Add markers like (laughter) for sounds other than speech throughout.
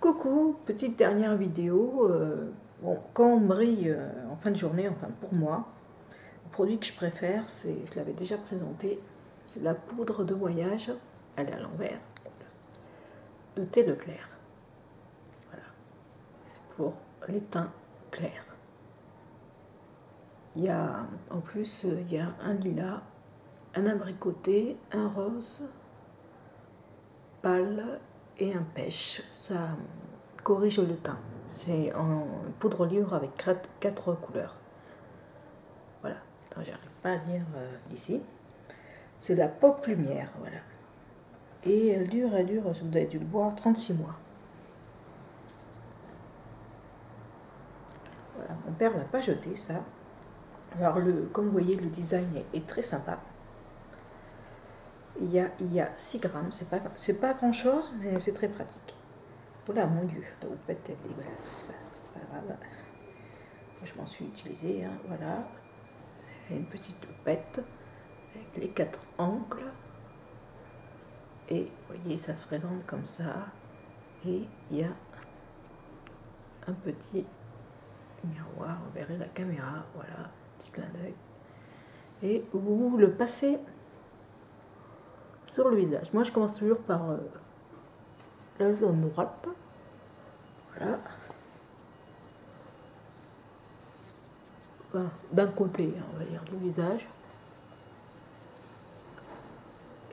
Coucou, petite dernière vidéo. euh, bon, quand on brille euh, en fin de journée, enfin pour moi, le produit que je préfère, c'est, je l'avais déjà présenté, c'est la poudre de voyage, elle est à l'envers, de thé de clair. Voilà, c'est pour les teints clairs. Il y a, en plus, il y a un lilas, un abricoté, un rose, pâle et un pêche. Ça corrige le teint. C'est en poudre libre avec quatre couleurs. Voilà. J'arrive pas à lire euh, d'ici. C'est la pop lumière, voilà. Et elle dure, elle dure, vous avez dû le voir, 36 mois. Voilà, mon père l'a pas jeté, ça. Alors, le, comme vous voyez, le design est très sympa. Il y a, il y a 6 grammes, c'est pas, pas grand chose, mais c'est très pratique. Voilà, mon dieu, la houppette est dégueulasse. Pas grave. Je m'en suis utilisée, hein, voilà. Une petite houppette avec les quatre angles. Et vous voyez, ça se présente comme ça. Et il y a un petit miroir, vous verrez la caméra, voilà, petit clin d'œil. Et vous le passez sur le visage. Moi, je commence toujours par euh, la zone droite. Voilà. D'un côté, on va dire, du visage.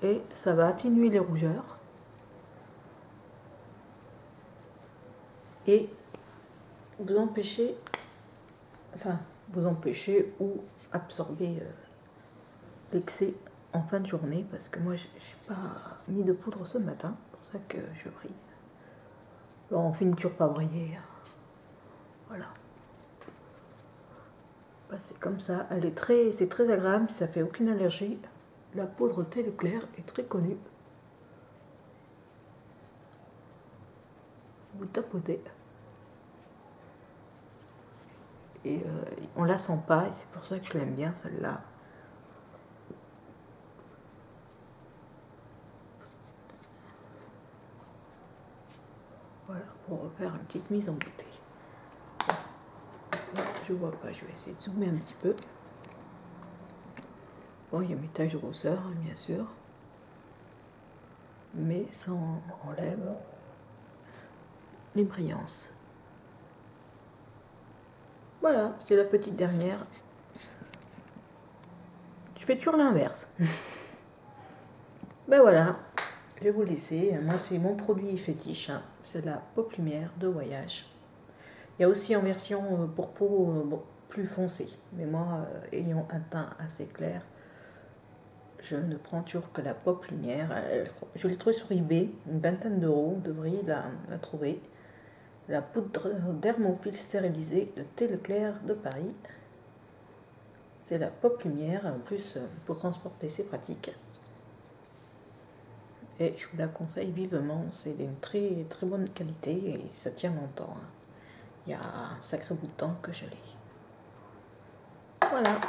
Et ça va atténuer les rougeurs. Et vous empêcher, enfin, vous empêcher ou absorber euh, l'excès en fin de journée parce que moi je n'ai pas mis de poudre ce matin, pour ça que je brille. On fait une cure pas briller. Voilà. Bah, c'est comme ça. Elle est très, c'est très agréable, ça fait aucune allergie. La poudre thé Leclerc est très connue. Vous tapotez. Et euh, on la sent pas, et c'est pour ça que je l'aime bien celle-là. Voilà, pour refaire une petite mise en bouteille. Je vois pas, je vais essayer de zoomer un petit peu. Bon, il y a mes taches de rousseur, hein, bien sûr. Mais ça enlève les brillances. Voilà, c'est la petite dernière. Je fais toujours l'inverse. (laughs) ben voilà, je vais vous laisser. Moi, c'est mon produit fétiche. hein. C'est la pop lumière de voyage. Il y a aussi en version euh, pour peau euh, plus foncée. Mais moi, euh, ayant un teint assez clair, je ne prends toujours que la pop lumière. Je l'ai trouvée sur eBay, une vingtaine d'euros. Vous devriez la, trouver. La poudre dermophile stérilisée de thé Leclerc de Paris. C'est la pop lumière. En plus, pour transporter, c'est pratique. Et je vous la conseille vivement. C'est d'une très très bonne qualité et ça tient longtemps. hein. Il y a un sacré bout de temps que je l'ai. Voilà.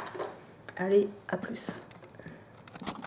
Allez, à plus.